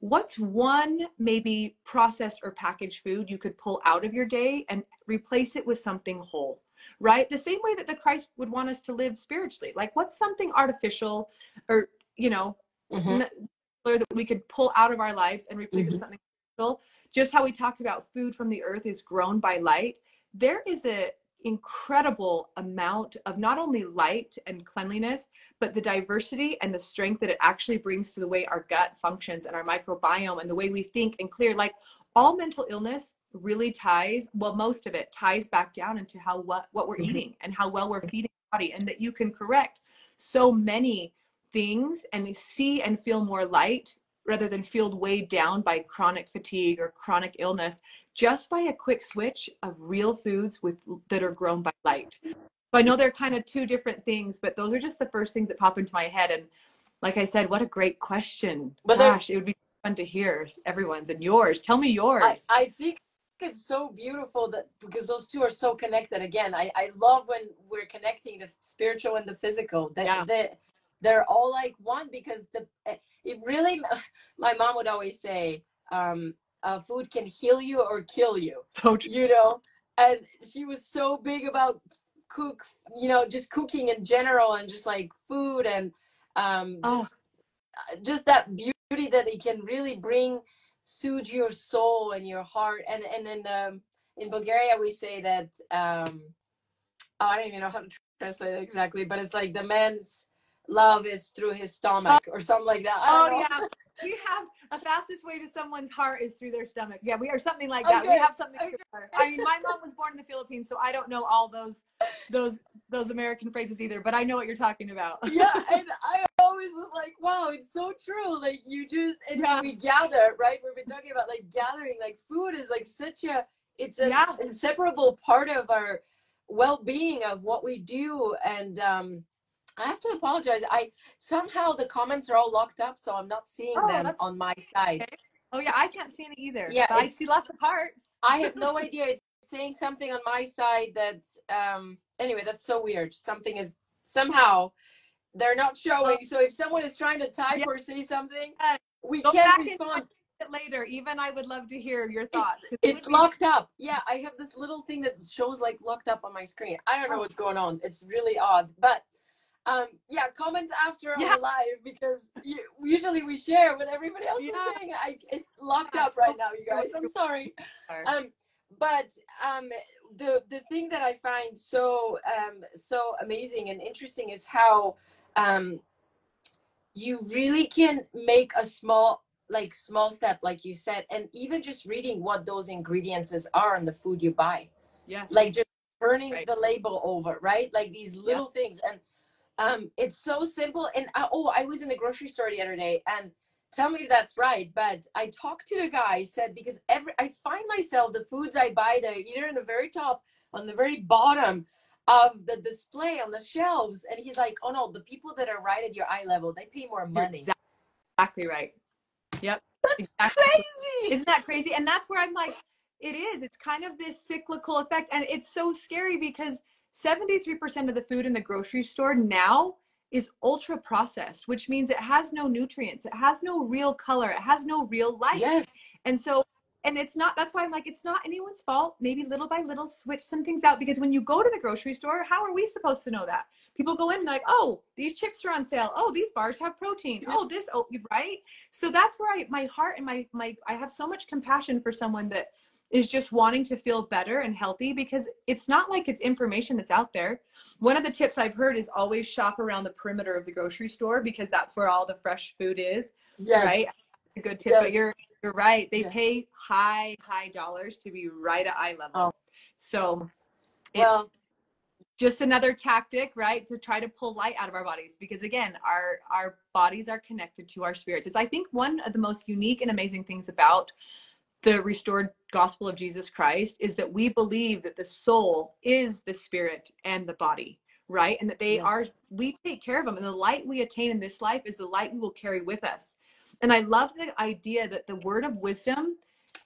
what's one maybe processed or packaged food you could pull out of your day and replace it with something whole right? The same way that the christ would want us to live spiritually. Like what's something artificial or you know mm-hmm that we could pull out of our lives and replace mm-hmm. it with mm-hmm. something spiritual. Just how we talked about food from the earth is grown by light. There is a incredible amount of not only light and cleanliness, but the diversity and the strength that it actually brings to the way our gut functions and our microbiome and the way we think and clear. Like all mental illness really ties, well, most of it ties back down into how what what we're mm-hmm. eating and how well we're feeding the body, and that you can correct so many things and see and feel more light rather than feel weighed down by chronic fatigue or chronic illness just by a quick switch of real foods with that are grown by light. So I know they're kind of two different things, but those are just the first things that pop into my head. And like I said, what a great question. But Gosh, it would be fun to hear everyone's and yours. Tell me yours. I, I think it's so beautiful that because those two are so connected again i i love when we're connecting the spiritual and the physical that yeah. the they're all like one because the eh, it really my mom would always say um uh, food can heal you or kill you you know and she was so big about cook you know just cooking in general and just like food and um oh. just oh. just that beauty that it can really bring soothe your soul and your heart and and then um in bulgaria we say that um oh, i don't even know how to translate it exactly but it's like the man's love is through his stomach or something like that. oh yeah. We have a fastest way to someone's heart is through their stomach. Yeah, we are something like that. Okay. We have something okay. similar. I mean, my mom was born in the Philippines, so I don't know all those those those American phrases either, but I know what you're talking about. yeah, and I always was like, wow, it's so true. Like you just and yeah. we gather, right? We've been talking about like gathering, like food is like such a it's an yeah. inseparable part of our well-being of what we do and um I have to apologize. I somehow the comments are all locked up, so I'm not seeing oh, them on my side. Okay. Oh yeah, I can't see any either. Yeah, I see lots of hearts. I have no idea. It's saying something on my side that um anyway, that's so weird. Something is somehow they're not showing. Oh. So if someone is trying to type yeah. or say something, we Go can't respond later. Even I would love to hear your thoughts. It's, it's locked up. Yeah, I have this little thing that shows like locked up on my screen. I don't know oh. what's going on. It's really odd, but um yeah comment after yeah. our live because you, usually we share what everybody else yeah. is saying I, it's locked up right now you guys i'm sorry um but um the the thing that i find so um so amazing and interesting is how um you really can make a small like small step like you said and even just reading what those ingredients are in the food you buy yes like just turning right. the label over right like these little yeah. things and Um, it's so simple. And I, oh, I was in the grocery store the other day, and tell me if that's right. But I talked to the guy. Said because every I find myself the foods I buy, they're either in the very top, on the very bottom of the display on the shelves, and he's like, "Oh no, the people that are right at your eye level, they pay more You're money." exactly right. Yep. That's exactly. Crazy. Isn't that crazy? And that's where I'm like, it is. It's kind of this cyclical effect. And it's so scary because 73% of the food in the grocery store now is ultra processed, which means it has no nutrients, it has no real color, it has no real life. Yes. And so, and it's not, that's why I'm like, it's not anyone's fault. Maybe little by little switch some things out because when you go to the grocery store, how are we supposed to know that? People go in and like, oh, these chips are on sale. Oh, these bars have protein. Oh, this, oh, right. So that's where I, my heart and my, my, I have so much compassion for someone that is just wanting to feel better and healthy because it's not like it's information that's out there. One of the tips I've heard is always shop around the perimeter of the grocery store because that's where all the fresh food is. Yes. Right. A good tip, Yes. but you're you're right. They Yeah. pay high, high dollars to be right at eye level. Oh. So it's Well, just another tactic, right? To try to pull light out of our bodies because again, our our bodies are connected to our spirits. It's I think one of the most unique and amazing things about the restored gospel of Jesus Christ is that we believe that the soul is the spirit and the body, right? And that they Yes. are, we take care of them. And the light we attain in this life is the light we will carry with us. And I love the idea that the word of wisdom,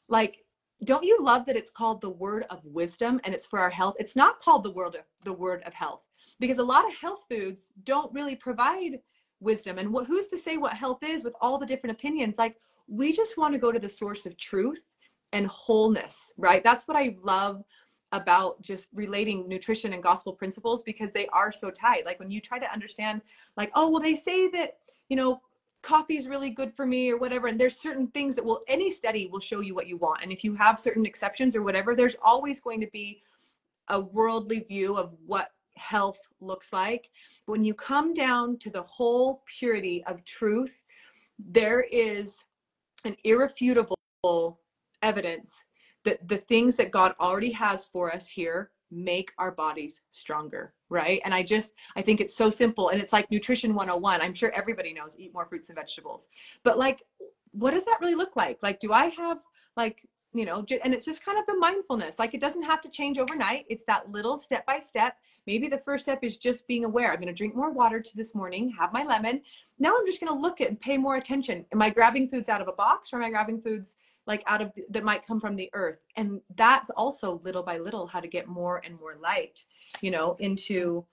like, don't you love that it's called the word of wisdom and it's for our health? It's not called the word of the word of health because a lot of health foods don't really provide wisdom. And what, who's to say what health is with all the different opinions? Like, we just want to go to the source of truth and wholeness, right? That's what I love about just relating nutrition and gospel principles because they are so tied. Like when you try to understand, like, oh, well, they say that, you know, coffee is really good for me or whatever. And there's certain things that will, any study will show you what you want. And if you have certain exceptions or whatever, there's always going to be a worldly view of what health looks like. When you come down to the whole purity of truth, there is an irrefutable evidence that the things that God already has for us here make our bodies stronger, right? And I just, I think it's so simple. And it's like nutrition 101. I'm sure everybody knows eat more fruits and vegetables. But like, what does that really look like? Like, do I have like, you know, and it's just kind of the mindfulness. Like, it doesn't have to change overnight. It's that little step by step. Maybe the first step is just being aware. I'm going to drink more water to this morning, have my lemon. Now I'm just going to look at and pay more attention. Am I grabbing foods out of a box or am I grabbing foods like out of that might come from the earth? And that's also little by little how to get more and more light, you know, into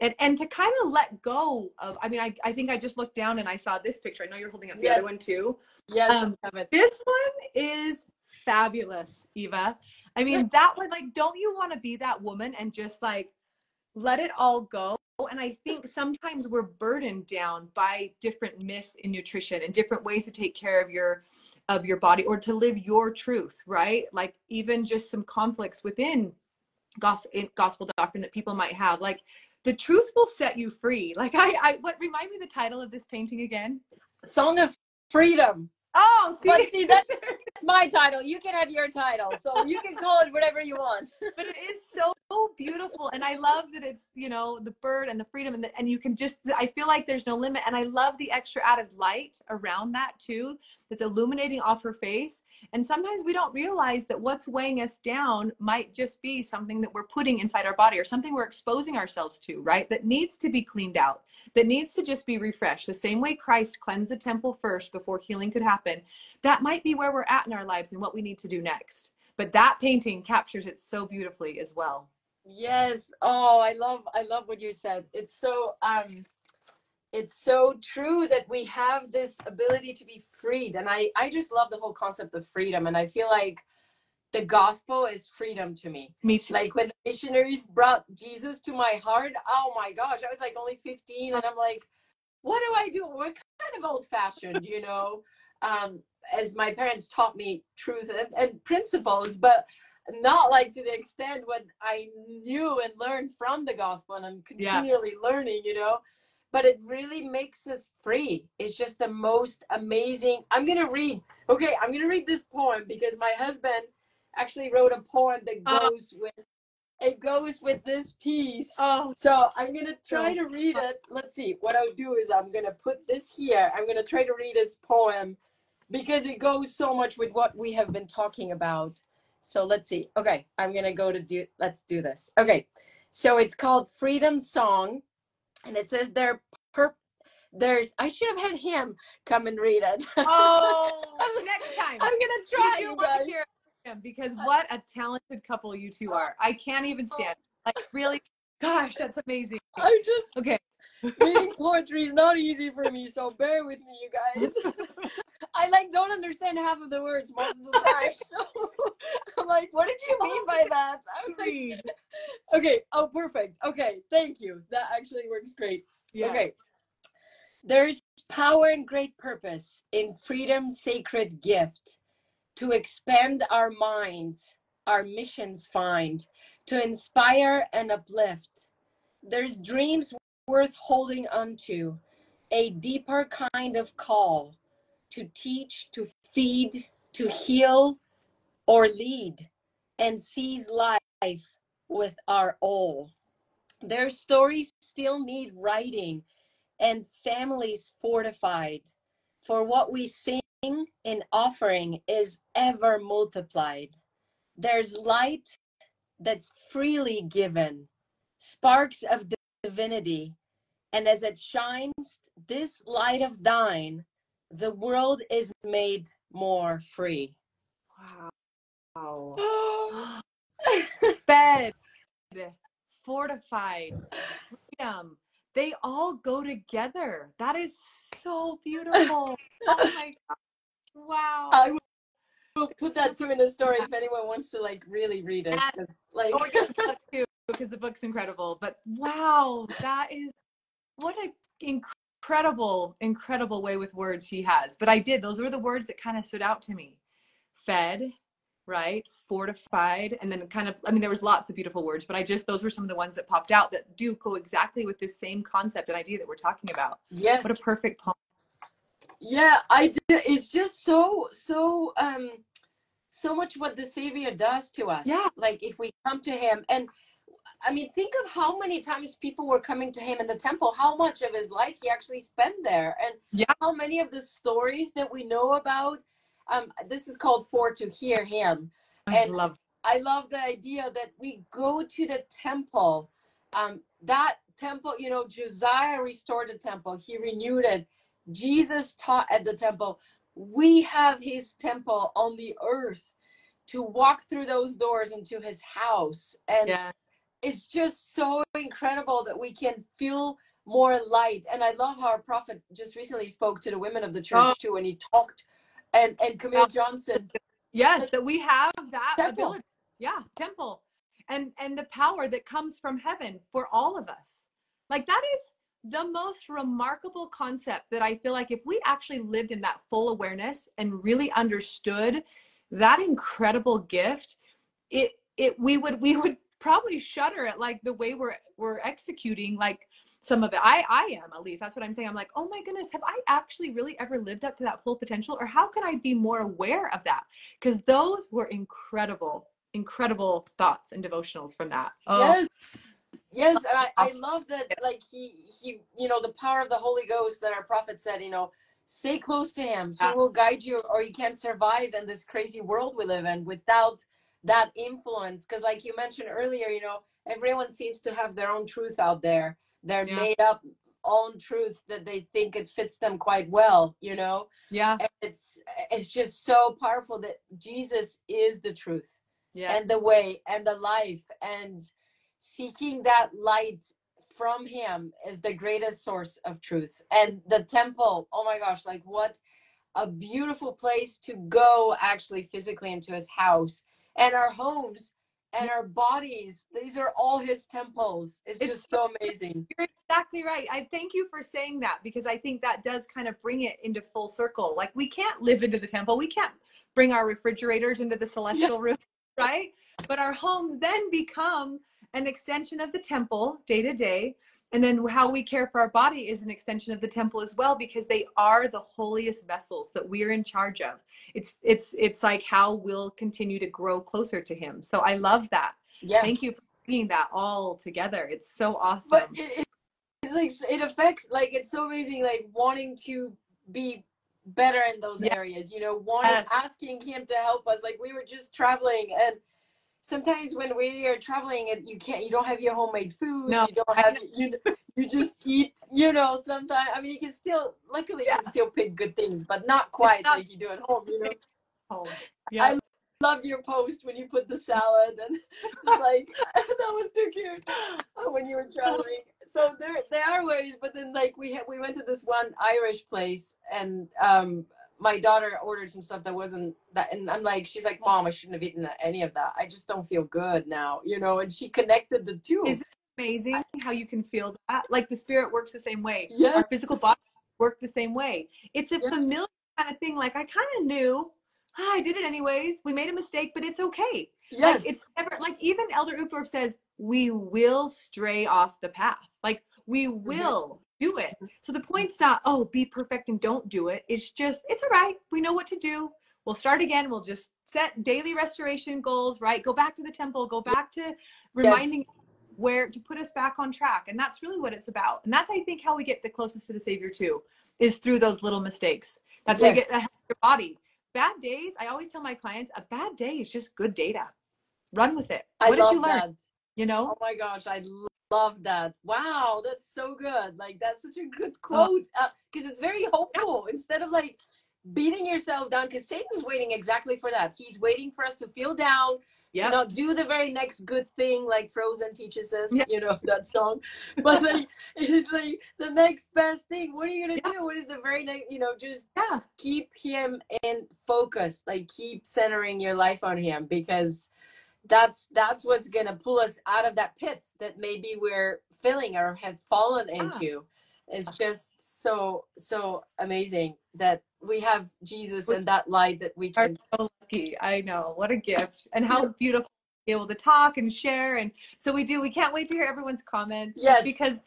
and and to kind of let go of. I mean, I I think I just looked down and I saw this picture. I know you're holding up the Yes. other one too. yes, Um, I have it. This one is fabulous, Eva. I mean, that one, like, don't you want to be that woman and just like let it all go? And I think sometimes we're burdened down by different myths in nutrition and different ways to take care of your of your body or to live your truth, right? Like even just some conflicts within gospel gospel doctrine that people might have. Like the truth will set you free. Like I, I what remind me the title of this painting again? Song of Freedom. Oh, see, But see, that- It's my title. You can have your title. So you can call it whatever you want. but it is so beautiful and i love that it's you know the bird and the freedom and the, and you can just i feel like there's no limit and i love the extra added light around that too that's illuminating off her face. And sometimes we don't realize that what's weighing us down might just be something that we're putting inside our body or something we're exposing ourselves to right? That needs to be cleaned out that needs to just be refreshed. The same way christ cleansed the temple first before healing could happen that might be where we're at in our lives and what we need to do next. But that painting captures it so beautifully as well. Yes. Oh, I love I love what you said. It's so um it's so true that we have this ability to be freed and I I just love the whole concept of freedom and I feel like the gospel is freedom to me. Me too. Like when the missionaries brought Jesus to my heart, oh my gosh, I was like only 15 and I'm like what do I do? We're kind of old fashioned, you know. Um as my parents taught me truth and, and principles, but not like to the extent what I knew and learned from the gospel, and I'm Yeah. continually learning, you know. But it really makes us free. It's just the most amazing. I'm gonna read. Okay, I'm gonna read this poem because my husband actually wrote a poem that Oh. goes with it goes with this piece. Oh, So I'm gonna try to read it. Let's see. What I'll do is I'm gonna put this here. I'm gonna try to read his poem because it goes so much with what we have been talking about. So let's see. Okay, I'm gonna go to do. Let's do this. Okay, so it's called Freedom Song, and it says there. Per, there's. I should have had him come and read it. oh, next time. I'm gonna We try, do you want to guys. hear him because uh, what a talented couple you two uh, are. I can't even uh, stand. it. Like really, gosh, that's amazing. I just Okay. Reading poetry is not easy for me, so bear with me, you guys. I like don't understand half of the words most of the time. So I'm like, what did you mean by that? I'm like, okay, oh perfect. Okay, thank you. That actually works great. Yeah. Okay. There's power and great purpose in freedom's sacred gift to expand our minds, our missions find, to inspire and uplift. There's dreams worth holding onto, a deeper kind of call to teach, to feed, to heal, or lead, and seize life with our all. Their stories still need writing and families fortified, for what we sing in offering is ever multiplied. There's light that's freely given, sparks of divinity, and as it shines, this light of thine, the world is made more free. Wow. Fed, fortified, freedom. They all go together. That is so beautiful. oh my god. Wow. I will put that too in a story if anyone wants to like really read it. Like, oh the because the book's incredible. But wow, that is what an incredible, incredible way with words he has. But I did; those were the words that kind of stood out to me. Fed, right? Fortified, and then kind of. I mean, there was lots of beautiful words, but I just those were some of the ones that popped out that do go exactly with this same concept and idea that we're talking about. yes. What a perfect poem. yeah i ju- it's just so so um so much what the savior does to us Yeah. like if we come to him and i mean think of how many times people were coming to him in the temple how much of his life he actually spent there and Yeah. how many of the stories that we know about um this is called for to hear him I And- love. I love the idea that we go to the temple. Um, that temple, you know, Josiah restored the temple, he renewed it. Jesus taught at the temple. We have his temple on the earth to walk through those doors into his house. And Yeah. It's just so incredible that we can feel more light. And I love how our prophet just recently spoke to the women of the oh. church Oh. too, and he talked and and Camille Johnson. Yes, that we have that Temple. ability. Yeah, temple. And and the power that comes from heaven for all of us. Like that is the most remarkable concept that I feel like if we actually lived in that full awareness and really understood that incredible gift, it it we would we would probably shudder at like the way we're we're executing like some of it. I I am at least. That's what I'm saying. I'm like, oh my goodness, have I actually really ever lived up to that full potential? Or how can I be more aware of that? Because those were incredible, incredible thoughts and devotionals from that. Oh, Yes. Yes, and I, I love that like he he you know the power of the Holy Ghost that our prophet said, you know, stay close to him. He Yeah. will guide you or you can't survive in this crazy world we live in without that influence. Because like you mentioned earlier, you know, everyone seems to have their own truth out there. Their Yeah. made up own truth that they think it fits them quite well, you know? yeah, And it's it's just so powerful that Jesus is the truth yeah, and the way and the life and seeking that light from him is the greatest source of truth and the temple oh my gosh like what a beautiful place to go actually physically into his house and our homes and our bodies these are all his temples it's, It's just so amazing You're exactly right. I thank you for saying that because I think that does kind of bring it into full circle. Like we can't live into the temple. We can't bring our refrigerators into the celestial room, right? But our homes then become an extension of the temple day to day. And then how we care for our body is an extension of the temple as well because they are the holiest vessels that we're in charge of. It's it's it's like how we'll continue to grow closer to him. So I love that. yeah Thank you for bringing that all together. It's so awesome. but it, it's like it affects like it's so amazing like wanting to be better in those areas you know wanting Yes. asking him to help us like we were just traveling and sometimes when we are traveling and you can't you don't have your homemade food No, you don't have you you just eat you know sometimes i mean you can still luckily you can still pick good things but not quite not- like you do at home you know home. Yeah. loved your post when you put the salad and like that was too cute uh, when you were traveling. So there there are ways, but then like we had we went to this one Irish place and um my daughter ordered some stuff that wasn't that and I'm like she's like mom I shouldn't have eaten any of that I just don't feel good now you know and she connected the two Is amazing how you can feel that. Like the spirit works the same way. Yes. Our physical body work the same way. It's a Yes. familiar kind of thing. Like I kind of knew. ah, I did it anyways. We made a mistake, but it's okay. yes Like it's never like even Elder Uchtdorf says we will stray off the path. Like we will do it. Mm-hmm. So the point's not oh be perfect and don't do it. It's just it's all right. We know what to do. We'll start again. We'll just set daily restoration goals. Right. Go back to the temple. Go back to reminding where to put us back on track. And that's really what it's about. And that's I think how we get the closest to the Savior too, is through those little mistakes. That's how you Yes. get a healthier body. Bad days, I always tell my clients, a bad day is just good data. Run with it. I what did you learn? that You know? oh my gosh I love that. Wow that's so good. Like that's such a good oh. quote uh, because it's very hopeful instead of like beating yourself down because satan's waiting exactly for that. He's waiting for us to feel down Yeah. to not do the very next good thing like frozen teaches us Yeah. you know that song. But like it's like the next best thing. What are you gonna do? What is the very next you know just Yeah. keep him in focus. Like keep centering your life on him because that's that's what's gonna pull us out of that pit that maybe we're filling or have fallen Yeah. into it's just so so amazing that we have jesus and that light that we Are can so lucky. I know. What a gift. And how beautiful to be able to talk and share. And so we do. We can't wait to hear everyone's comments. Yes. Because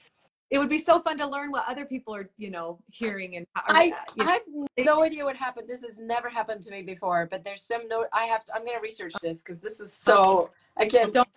it would be so fun to learn what other people are, you know, hearing and how, I, uh, you know, I have no idea what happened. This has never happened to me before, but there's some note I have to, I'm going to research this because this is so, again, don't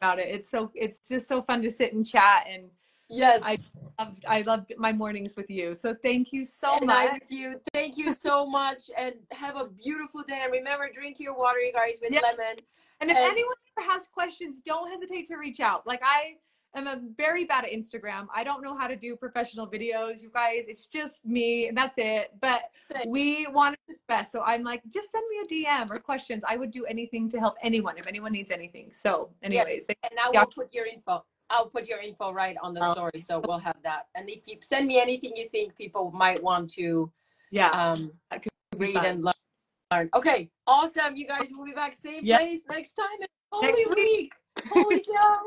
about it. It's so it's just so fun to sit and chat and yes. I love, I love my mornings with you. So thank you so and I much. with you. Thank you so much and have a beautiful day. And remember, drink your water, you guys, with Yeah. lemon. And if and- anyone ever has questions, don't hesitate to reach out. Like I am a very bad at Instagram. I don't know how to do professional videos, you guys. It's just me and that's it. But we want to the best. So I'm like, just send me a DM or questions. I would do anything to help anyone if anyone needs anything. So anyways, thank- And I Yeah. will put your info. I'll put your info right on the Oh. story, so we'll have that. And if you send me anything you think people might want to yeah, um, that could be read fun. and learn. learn. Okay, awesome. You guys will be back same Yeah. place next time. Holy Next week. week. Holy cow.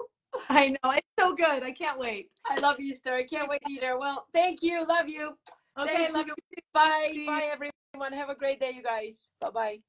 I know. It's so good. I can't wait. I love Easter. I can't wait either. Well, thank you. Love you. Okay, Thank love you. you. Bye. See. Bye, everyone. Have a great day, you guys. Bye bye.